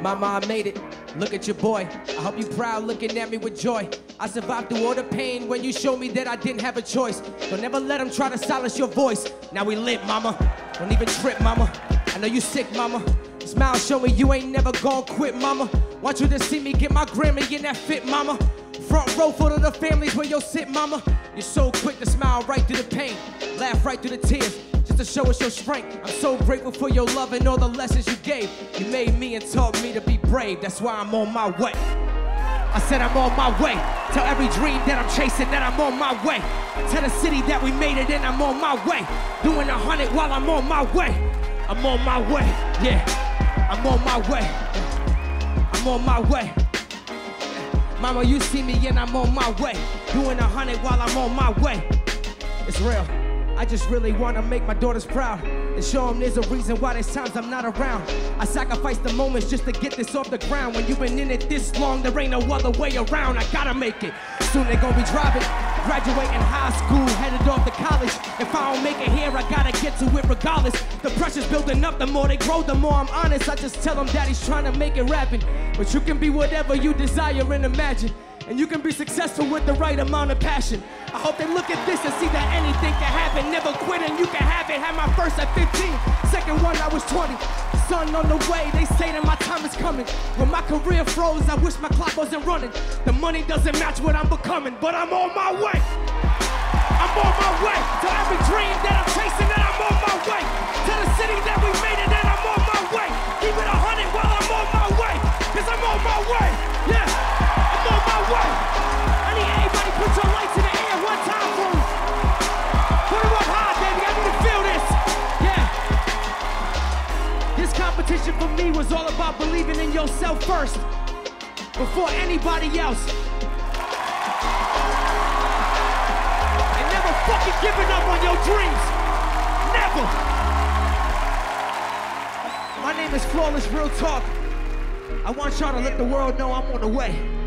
Mama, I made it. Look at your boy. I hope you proud looking at me with joy. I survived through all the pain when you showed me that I didn't have a choice. Don't ever let them try to silence your voice. Now we lit, mama. Don't even trip, mama. I know you sick, mama. Smile, show me you ain't never gonna quit, mama. Want you to see me get my Grammy in that fit, mama. Front row full of the families where you'll sit, mama. You're so quick to smile right through the pain, laugh right through the tears, to show us your strength. I'm so grateful for your love and all the lessons you gave. You made me and taught me to be brave. That's why I'm on my way. I said I'm on my way. Tell every dream that I'm chasing that I'm on my way. Tell the city that we made it and I'm on my way. Doing a hundred while I'm on my way. I'm on my way. Yeah, I'm on my way. I'm on my way. Mama, you see me and I'm on my way. Doing a hundred while I'm on my way. It's real. I just really wanna make my daughters proud and show them there's a reason why there's times I'm not around. I sacrifice the moments just to get this off the ground. When you've been in it this long, there ain't no other way around. I gotta make it. Soon they gonna be driving, graduating high school, headed off to college. If I don't make it here, I gotta get to it regardless. The pressure's building up, the more they grow, the more I'm honest. I just tell them daddy's trying to make it rapping. But you can be whatever you desire and imagine. And you can be successful with the right amount of passion. I hope they look at this and see that anything can happen. Never quit and you can have it. Had my first at 15, second one I was 20. Son on the way, they say that my time is coming. When my career froze, I wish my clock wasn't running. The money doesn't match what I'm becoming, but I'm on my way. I'm on my way to every dream that I'm chasing, and I'm on my way to the city that we made it, and I'm on my way. Keep it a hundred while I'm on my way, cause I'm on my way. Yeah, I need everybody put your lights in the air one time for me. Up high, baby. I need to feel this. Yeah. This competition for me was all about believing in yourself first, before anybody else. And never fucking giving up on your dreams. Never. My name is Flawless Real Talk. I want y'all to let the world know I'm on the way.